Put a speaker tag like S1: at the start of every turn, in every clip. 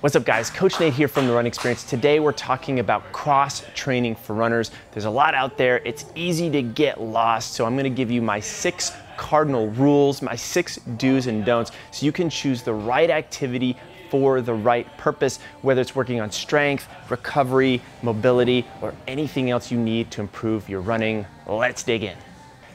S1: What's up guys, Coach Nate here from The Run Experience. Today we're talking about cross training for runners. There's a lot out there, it's easy to get lost, so I'm gonna give you my six cardinal rules, my six do's and don'ts, so you can choose the right activity for the right purpose, whether it's working on strength, recovery, mobility, or anything else you need to improve your running. Let's dig in.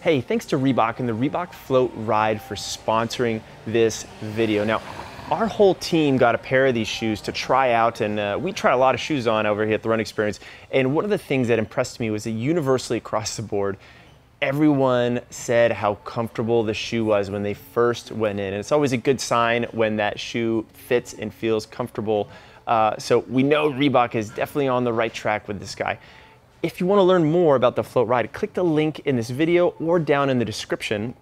S1: Hey, thanks to Reebok and the Reebok Floatride for sponsoring this video. Now, our whole team got a pair of these shoes to try out, and uh, we tried a lot of shoes on over here at the Run Experience. And one of the things that impressed me was that universally across the board, everyone said how comfortable the shoe was when they first went in. And it's always a good sign when that shoe fits and feels comfortable. Uh, so we know Reebok is definitely on the right track with this guy. If you want to learn more about the Floatride, click the link in this video or down in the description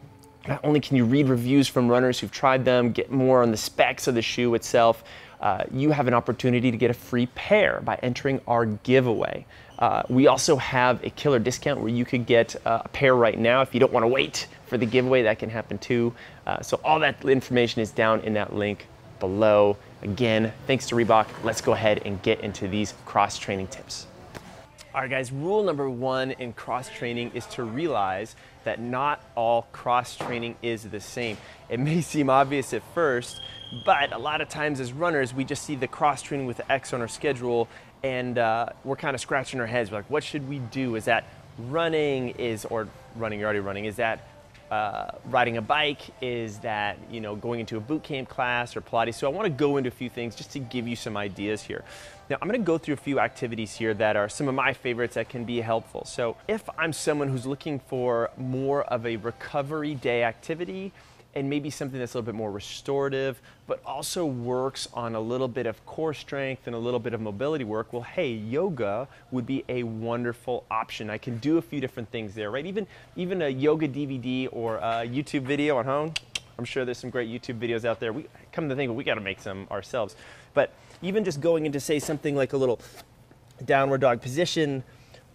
S1: not only can you read reviews from runners who've tried them, get more on the specs of the shoe itself, uh, you have an opportunity to get a free pair by entering our giveaway. Uh, we also have a killer discount where you could get uh, a pair right now. If you don't want to wait for the giveaway, that can happen too. Uh, so all that information is down in that link below. Again, thanks to Reebok. Let's go ahead and get into these cross training tips. All right, guys, rule number one in cross training is to realize that not all cross training is the same. It may seem obvious at first, but a lot of times as runners, we just see the cross training with X on our schedule and uh, we're kind of scratching our heads. We're like, what should we do? Is that running? Is, or running, you're already running, is that uh, riding a bike? Is that you know going into a boot camp class or Pilates? So I want to go into a few things just to give you some ideas here. Now I'm going to go through a few activities here that are some of my favorites that can be helpful. So if I'm someone who's looking for more of a recovery day activity, and maybe something that's a little bit more restorative, but also works on a little bit of core strength and a little bit of mobility work, well, hey, yoga would be a wonderful option. I can do a few different things there, right? Even, even a yoga DVD or a YouTube video at home, I'm sure there's some great YouTube videos out there. We come to think, we got to make some ourselves. But even just going into, say, something like a little downward dog position,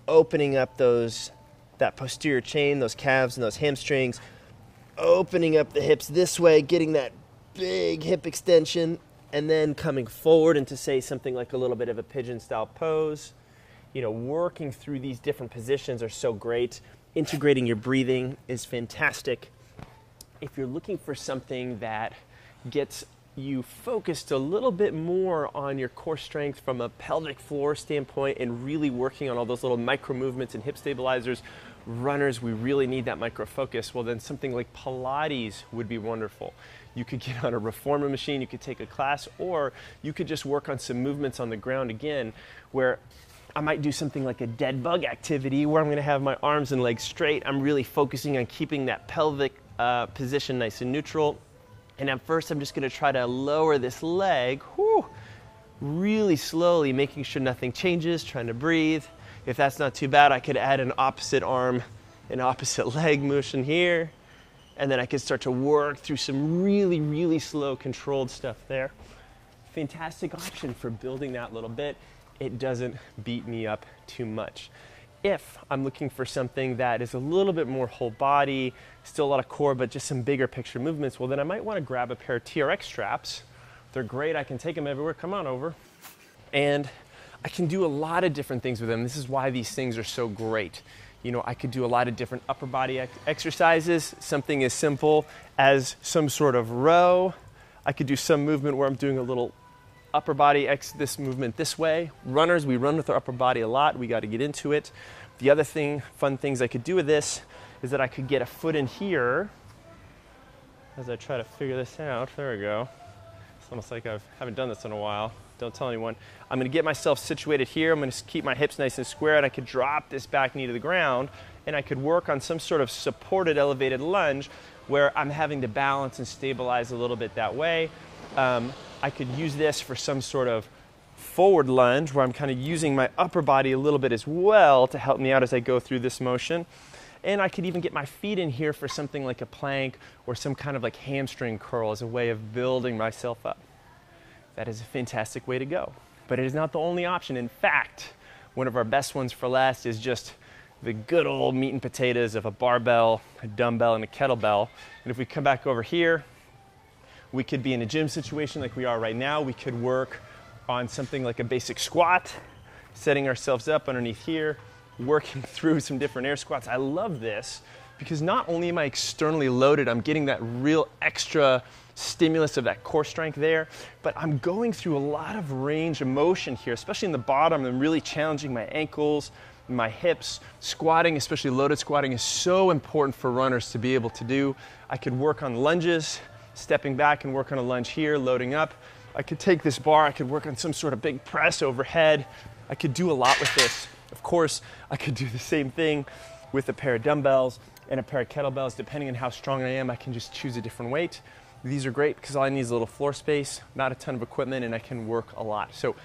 S1: opening up those that posterior chain, those calves and those hamstrings, opening up the hips this way, getting that big hip extension, and then coming forward into say something like a little bit of a pigeon style pose. You know, working through these different positions are so great. Integrating your breathing is fantastic. If you're looking for something that gets you focused a little bit more on your core strength from a pelvic floor standpoint and really working on all those little micro movements and hip stabilizers, runners, we really need that micro focus. Well, then something like Pilates would be wonderful. You could get on a reformer machine, you could take a class, or you could just work on some movements on the ground again, where I might do something like a dead bug activity where I'm going to have my arms and legs straight. I'm really focusing on keeping that pelvic uh, position nice and neutral. And at first, I'm just going to try to lower this leg, whew, really slowly, making sure nothing changes, trying to breathe. If that's not too bad, I could add an opposite arm an opposite leg motion here. And then I could start to work through some really, really slow controlled stuff there. Fantastic option for building that little bit. It doesn't beat me up too much. If I'm looking for something that is a little bit more whole body, still a lot of core, but just some bigger picture movements, well, then I might want to grab a pair of TRX straps. They're great. I can take them everywhere. Come on over. And I can do a lot of different things with them. This is why these things are so great. You know, I could do a lot of different upper body ex- exercises, something as simple as some sort of row. I could do some movement where I'm doing a little upper body ex this movement this way. Runners, we run with our upper body a lot. We got to get into it. The other thing, fun things I could do with this is that I could get a foot in here as I try to figure this out. There we go. It's almost like I haven't done this in a while. Don't tell anyone. I'm going to get myself situated here. I'm going to keep my hips nice and square, and I could drop this back knee to the ground, and I could work on some sort of supported elevated lunge where I'm having to balance and stabilize a little bit that way. Um, I could use this for some sort of forward lunge where I'm kind of using my upper body a little bit as well to help me out as I go through this motion. And I could even get my feet in here for something like a plank or some kind of like hamstring curl as a way of building myself up that is a fantastic way to go. But it is not the only option. In fact, one of our best ones for last is just the good old meat and potatoes of a barbell, a dumbbell, and a kettlebell. And if we come back over here, we could be in a gym situation like we are right now. We could work on something like a basic squat, setting ourselves up underneath here, working through some different air squats. I love this because not only am I externally loaded, I'm getting that real extra stimulus of that core strength there, but I'm going through a lot of range of motion here, especially in the bottom. I'm really challenging my ankles, my hips. Squatting, especially loaded squatting, is so important for runners to be able to do. I could work on lunges, stepping back and work on a lunge here, loading up. I could take this bar, I could work on some sort of big press overhead. I could do a lot with this. Of course, I could do the same thing with a pair of dumbbells and a pair of kettlebells. Depending on how strong I am, I can just choose a different weight. These are great because all I need is a little floor space, not a ton of equipment, and I can work a lot. So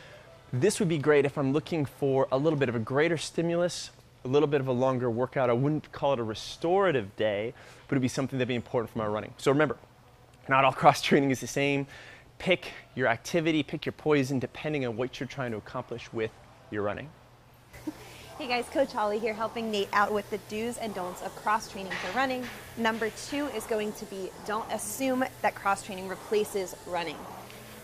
S1: this would be great if I'm looking for a little bit of a greater stimulus, a little bit of a longer workout. I wouldn't call it a restorative day, but it'd be something that'd be important for my running. So remember, not all cross training is the same. Pick your activity, pick your poison, depending on what you're trying to accomplish with your running.
S2: Hey guys, Coach Holly here helping Nate out with the do's and don'ts of cross training for running. Number two is going to be don't assume that cross training replaces running.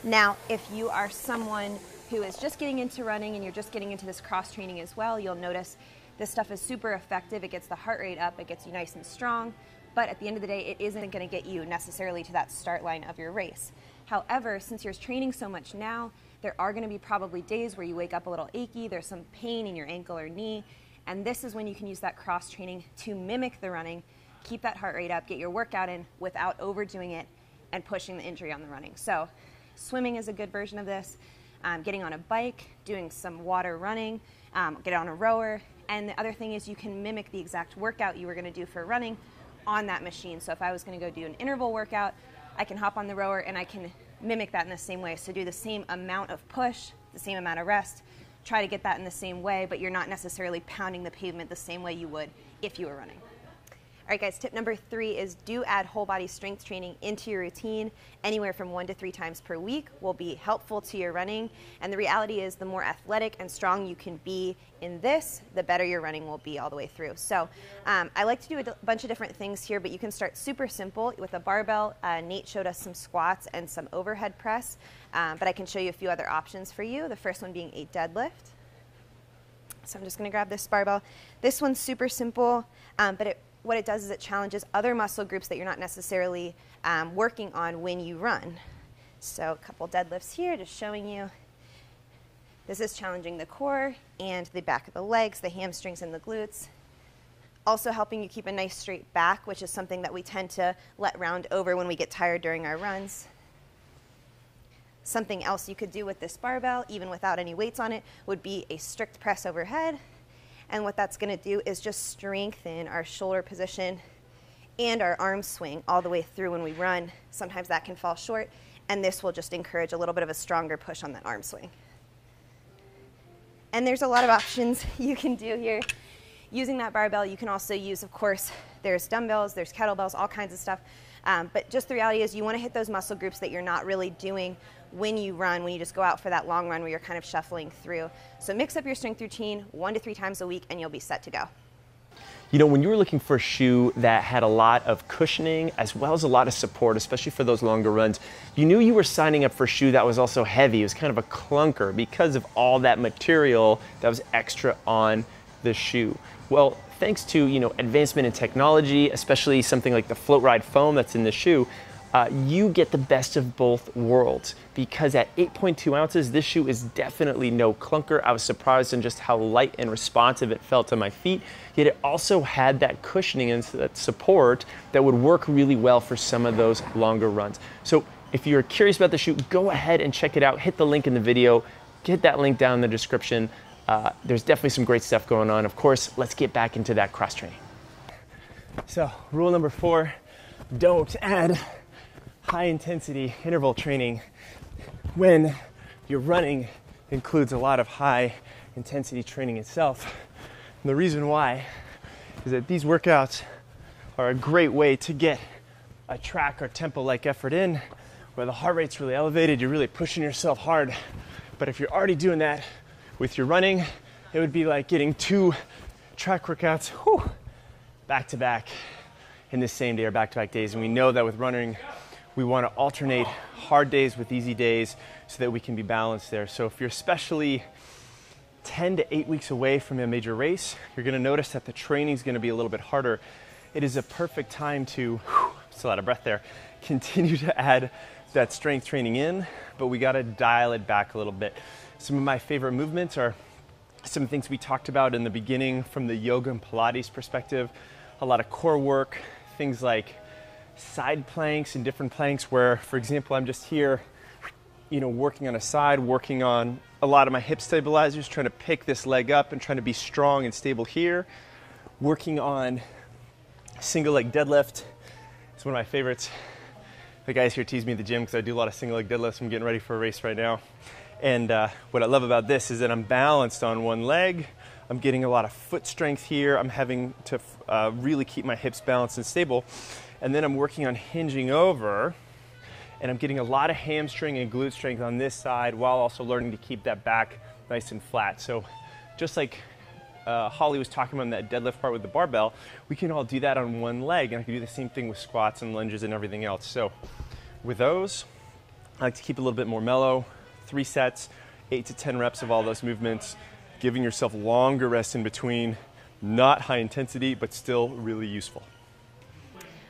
S2: Now, if you are someone who is just getting into running and you're just getting into this cross training as well, you'll notice this stuff is super effective. It gets the heart rate up, it gets you nice and strong, but at the end of the day, it isn't going to get you necessarily to that start line of your race. However, since you're training so much now, there are going to be probably days where you wake up a little achy, there's some pain in your ankle or knee, and this is when you can use that cross training to mimic the running, keep that heart rate up, get your workout in without overdoing it and pushing the injury on the running. So, swimming is a good version of this. Um, getting on a bike, doing some water running, um, get on a rower, and the other thing is you can mimic the exact workout you were going to do for running on that machine. So if I was going to go do an interval workout, I can hop on the rower and I can mimic that in the same way. So do the same amount of push, the same amount of rest, try to get that in the same way, but you're not necessarily pounding the pavement the same way you would if you were running. All right, guys, tip number three is do add whole body strength training into your routine. Anywhere from one to three times per week will be helpful to your running. And the reality is, the more athletic and strong you can be in this, the better your running will be all the way through. So um, I like to do a d- bunch of different things here, but you can start super simple with a barbell. Uh, Nate showed us some squats and some overhead press, um, but I can show you a few other options for you. The first one being a deadlift. So I'm just going to grab this barbell. This one's super simple, um, but it what it does is it challenges other muscle groups that you're not necessarily um, working on when you run. So a couple deadlifts here, just showing you. This is challenging the core and the back of the legs, the hamstrings and the glutes. Also helping you keep a nice straight back, which is something that we tend to let round over when we get tired during our runs. Something else you could do with this barbell, even without any weights on it, would be a strict press overhead and what that's going to do is just strengthen our shoulder position and our arm swing all the way through when we run. Sometimes that can fall short, and this will just encourage a little bit of a stronger push on that arm swing. And there's a lot of options you can do here. Using that barbell, you can also use, of course, there's dumbbells, there's kettlebells, all kinds of stuff. Um, but just the reality is, you want to hit those muscle groups that you're not really doing when you run, when you just go out for that long run where you're kind of shuffling through. So mix up your strength routine one to three times a week and you'll be set to go.
S1: You know, when you were looking for a shoe that had a lot of cushioning as well as a lot of support, especially for those longer runs, you knew you were signing up for a shoe that was also heavy. It was kind of a clunker because of all that material that was extra on the shoe. Well, thanks to, you know, advancement in technology, especially something like the Floatride foam that's in the shoe, uh, you get the best of both worlds because at 8.2 ounces, this shoe is definitely no clunker. I was surprised in just how light and responsive it felt to my feet, yet it also had that cushioning and that support that would work really well for some of those longer runs. So if you're curious about the shoe, go ahead and check it out. Hit the link in the video, get that link down in the description. Uh, there's definitely some great stuff going on. Of course, let's get back into that cross training. So, rule number four don't add high intensity interval training when your running includes a lot of high intensity training itself. And the reason why is that these workouts are a great way to get a track or tempo like effort in where the heart rate's really elevated, you're really pushing yourself hard. But if you're already doing that with your running, it would be like getting two track workouts back to back in the same day or back to back days. And we know that with running, We want to alternate hard days with easy days so that we can be balanced there. So if you're especially 10 to 8 weeks away from a major race, you're going to notice that the training is going to be a little bit harder. It is a perfect time to, still out of breath there, continue to add that strength training in, but we got to dial it back a little bit. Some of my favorite movements are some things we talked about in the beginning from the yoga and Pilates perspective. A lot of core work, things like side planks and different planks where, for example, I'm just here, you know, working on a side, working on a lot of my hip stabilizers, trying to pick this leg up and trying to be strong and stable here. Working on single leg deadlift. It's one of my favorites. The guys here tease me at the gym because I do a lot of single leg deadlifts. I'm getting ready for a race right now. And uh, what I love about this is that I'm balanced on one leg. I'm getting a lot of foot strength here. I'm having to uh, really keep my hips balanced and stable. And then I'm working on hinging over and I'm getting a lot of hamstring and glute strength on this side while also learning to keep that back nice and flat. So just like uh, Holly was talking about that deadlift part with the barbell, we can all do that on one leg, and I can do the same thing with squats and lunges and everything else. So with those, I like to keep a little bit more mellow, three sets, eight to 10 reps of all those movements, giving yourself longer rests in between, not high intensity, but still really useful.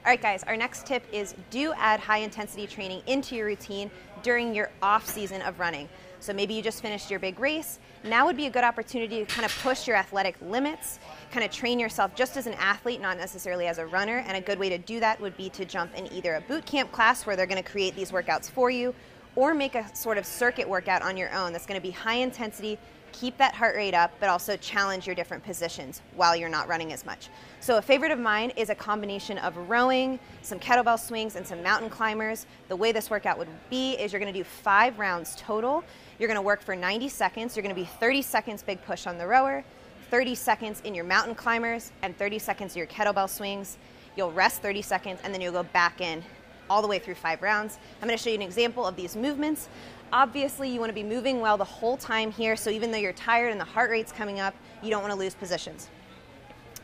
S2: All right, guys, our next tip is do add high intensity training into your routine during your off season of running. So maybe you just finished your big race. Now would be a good opportunity to kind of push your athletic limits, kind of train yourself just as an athlete, not necessarily as a runner. And a good way to do that would be to jump in either a boot camp class where they're going to create these workouts for you, or make a sort of circuit workout on your own that's going to be high intensity, keep that heart rate up, but also challenge your different positions while you're not running as much. So, a favorite of mine is a combination of rowing, some kettlebell swings, and some mountain climbers. The way this workout would be is you're going to do five rounds total. You're going to work for 90 seconds. You're going to be 30 seconds big push on the rower, 30 seconds in your mountain climbers, and 30 seconds of your kettlebell swings. You'll rest 30 seconds, and then you'll go back in all the way through five rounds. I'm to show you an example of these movements. Obviously, you want to be moving well the whole time here, so even though you're tired and the heart rate's coming up, you don't want to lose positions.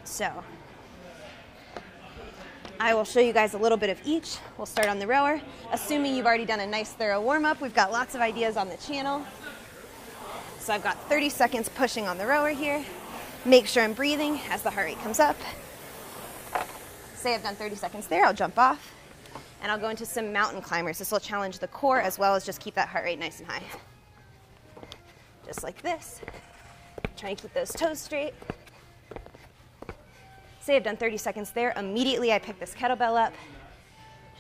S2: So, I will show you guys a little bit of each. We'll start on the rower. Assuming you've already done a nice thorough warm up, we've got lots of ideas on the channel. So I've got 30 seconds pushing on the rower here. Make sure I'm breathing as the heart rate comes up. Say I've done 30 seconds there, I'll jump off and I'll go into some mountain climbers. This will challenge the core as well as just keep that heart rate nice and high. Just like this. Try and keep those toes straight. Say I've done 30 seconds there. Immediately I pick this kettlebell up.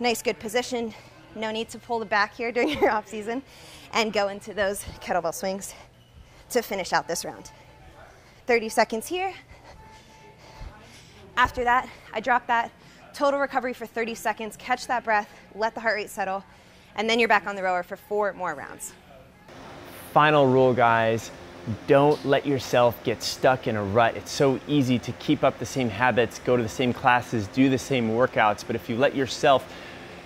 S2: Nice good position. No need to pull the back here during your off season and go into those kettlebell swings to finish out this round. 30 seconds here. After that, I drop that total recovery for 30 seconds, catch that breath, let the heart rate settle, and then you're back on the rower for four more rounds.
S1: Final rule, guys. Don't let yourself get stuck in a rut. It's so easy to keep up the same habits, go to the same classes, do the same workouts, but if you let yourself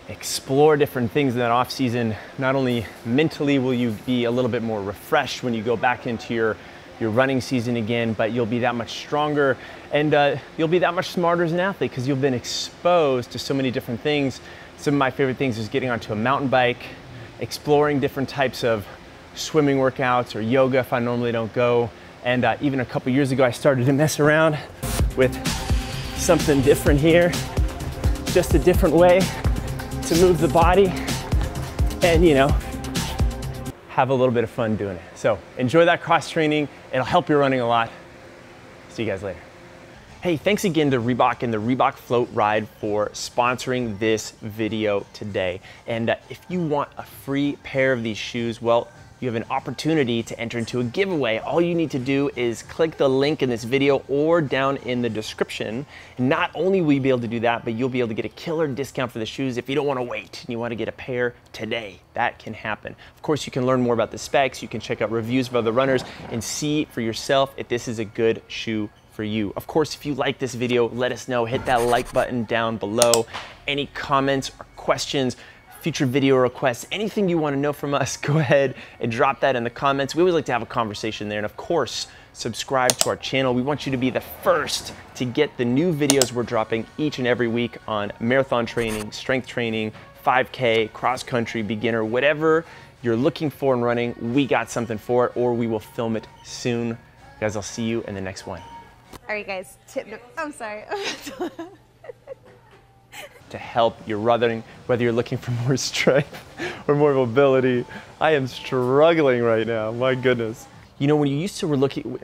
S1: explore different things in that off season, not only mentally will you be a little bit more refreshed when you go back into your your running season again, but you'll be that much stronger and uh, you'll be that much smarter as an athlete because you've been exposed to so many different things. Some of my favorite things is getting onto a mountain bike, exploring different types of swimming workouts or yoga if I normally don't go. And uh, even a couple years ago, I started to mess around with something different here, just a different way to move the body. And you know, have a little bit of fun doing it. So enjoy that cross training. It'll help your running a lot. See you guys later. Hey, thanks again to Reebok and the Reebok Floatride for sponsoring this video today. And uh, if you want a free pair of these shoes, well, you have an opportunity to enter into a giveaway. All you need to do is click the link in this video or down in the description. not only will you be able to do that, but you'll be able to get a killer discount for the shoes if you don't want to wait and you want to get a pair today. That can happen. Of course, you can learn more about the specs, you can check out reviews of other runners and see for yourself if this is a good shoe for you. Of course, if you like this video, let us know. Hit that like button down below. Any comments or questions, future video requests, anything you want to know from us, go ahead and drop that in the comments. We always like to have a conversation there. And of course, subscribe to our channel. We want you to be the first to get the new videos we're dropping each and every week on marathon training, strength training, 5K, cross country, beginner, whatever you're looking for in running, we got something for it, or we will film it soon. Guys, I'll see you in the next one.
S2: All right, guys, tip, no, I'm sorry.
S1: to help your running, whether you're looking for more strength or more mobility. I am struggling right now, my goodness. You know, when you used to were looking,